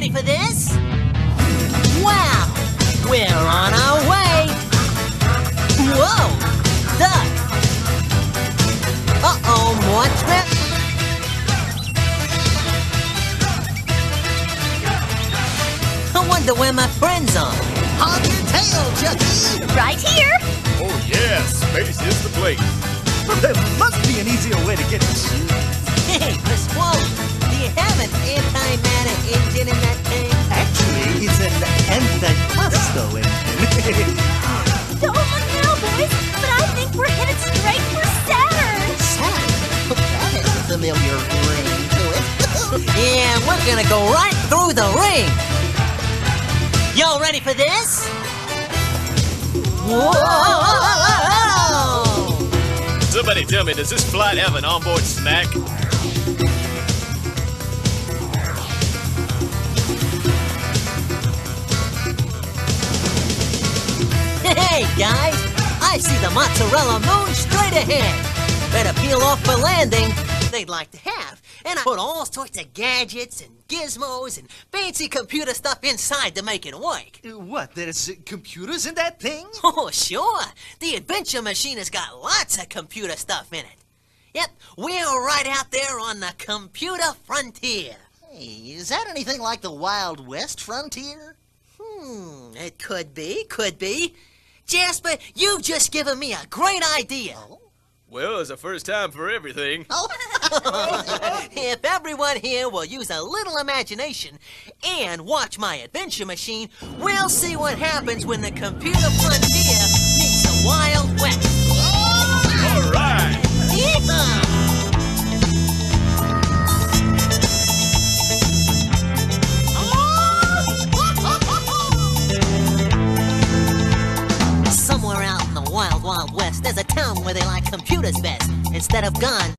ready for this? Wow! We're on our way! Whoa! Duck! Uh-oh, more trip! I wonder where my friends are. On your tail, Chucky! Right here. Oh yeah, space is the place. But There must be an easier way to get to shoes. Yeah, we're gonna go right through the ring. Y'all ready for this? Whoa! Somebody tell me, does this flight have an onboard snack? Hey guys, I see the mozzarella moon straight ahead. Better peel off for landing. They'd like to have. And I put all sorts of gadgets and gizmos and fancy computer stuff inside to make it work. What, there's uh, computers in that thing? Oh, sure. The adventure machine has got lots of computer stuff in it. Yep, we're right out there on the computer frontier. Hey, is that anything like the Wild West frontier? Hmm, it could be, could be. Jasper, you've just given me a great idea. Well, it's the first time for everything. Oh, if everyone here will use a little imagination and watch my adventure machine, we'll see what happens when the computer frontier meets the Wild West. All right. Yeehaw! Somewhere out in the wild, wild west, there's a town where they like computers best. Instead of guns,